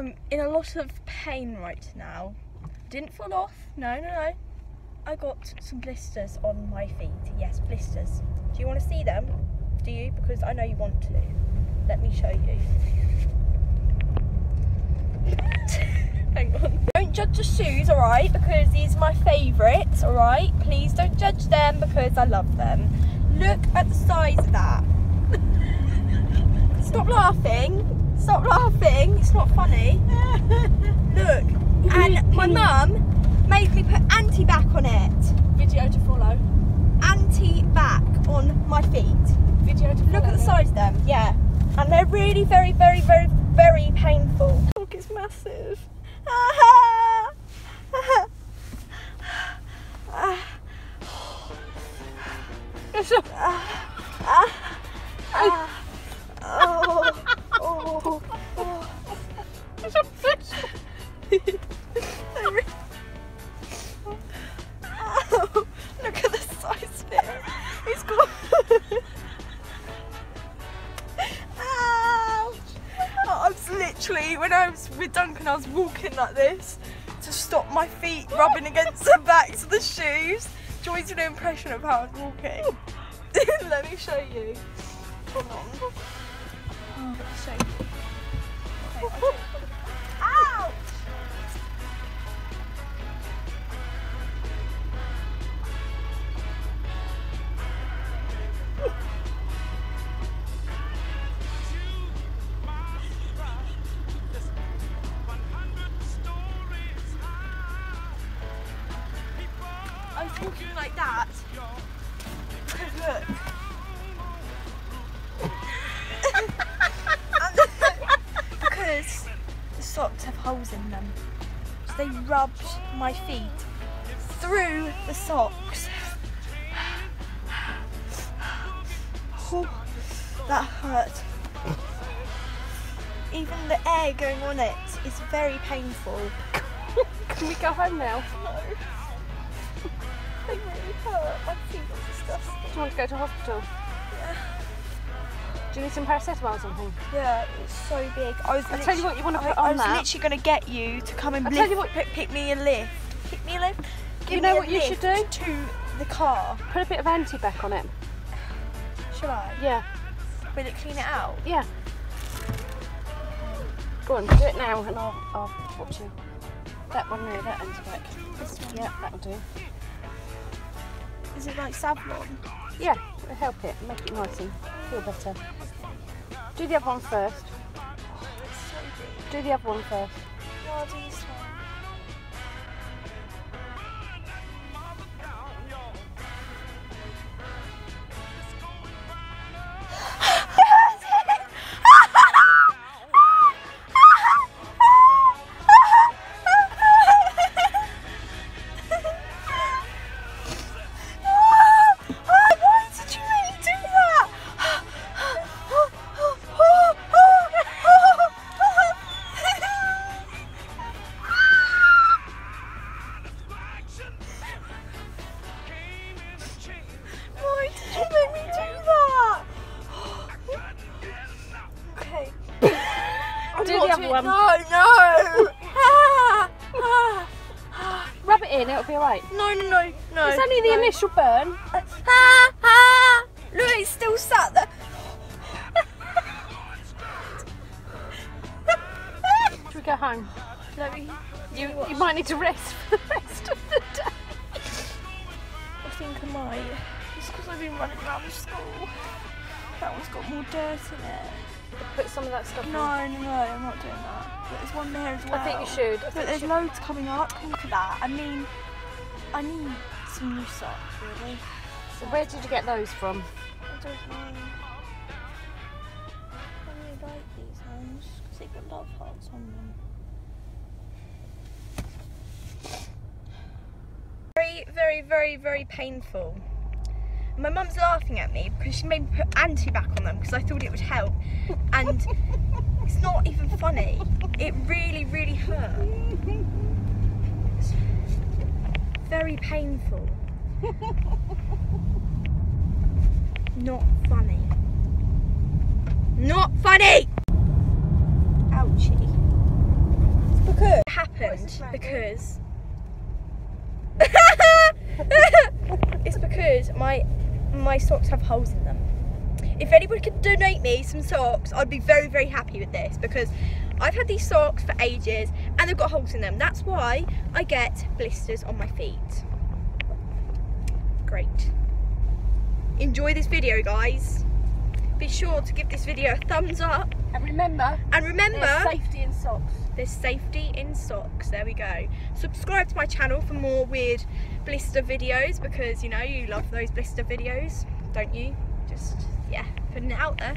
Um, lot of pain right now. Didn't fall off. No, no, no. I got some blisters on my feet. Yes, blisters. Do you want to see them? Do you? Because I know you want to. Let me show you. Hang on. Don't judge the shoes, alright? Because these are my favourites, alright? Please don't judge them because I love them. Look at the size of that. Stop laughing. Stop laughing. It's not funny. Look. And my mum made me put anti-back on it. Video to follow. Anti-back on my feet. Video to follow. Look at the size of them. Yeah. And they're really very, very, very, very painful. Look, it's massive. It's got. Ouch. I was literally, when I was with Duncan, I was walking like this to stop my feet rubbing against the backs of the shoes. Joy's an impression of how I was walking. Let me show you. Hold on. Oh, let me show you. Okay, I'll show you. Ouch! I was walking like that. Because because the socks have holes in them. So they rubbed my feet through the socks. Oh, that hurt. Even the air going on it is very painful. Can we go home now? No. Want to go to hospital? Yeah. Do you need some paracetamol or something? Yeah, it's so big. I was. I'll tell you what you want to I, put I on was that. literally going to get you to come and I'll lift, tell you what- pick, pick me a lift. Pick me a lift. Give You know what you should do? To the car. Put a bit of anti-back on it. Shall I? Yeah, Will it clean it out? yeah. Go on, do it now and I'll, I'll watch you. That one there, that anti-back. This one. Yeah, that'll do. Is it like Savlon? Yeah, it'll help it, make it nice and feel better. Do the other one first. Do the other one first. I'm Do not the other doing- one. No, no. Rub it in, it'll be alright. No, no, no, no. It's only the no. initial burn. Look, it's still sat there. Should we go home? Let me. You, you might need to rest for the rest of the day. I think I might. It's because I've been running around school. That one's got more dirt in it. Put some of that stuff No, no, no, I'm not doing that. But there's one there as well. I think you should. I But there's should. loads coming up. Look at that. I mean, I need some new socks, really. So where did you get those from? I don't know. I really like these ones because they got love hearts on them. Very, very, very, very painful. My mum's laughing at me because she made me put anti-back on them because I thought it would help, and it's not even funny. It really, really hurt. It's very painful. Not funny. Not funny! Ouchie. It's happened this man because it's because my my socks have holes in them. If anybody could donate me some socks, I'd be very very happy with this because I've had these socks for ages and they've got holes in them. That's why I get blisters on my feet. Great. Enjoy this video, guys. Be sure to give this video a thumbs up And remember, and remember there's safety in socks. there's safety in socks. There we go. Subscribe to my channel for more weird blister videos because you know you love those blister videos, don't you? Just yeah, putting it out there.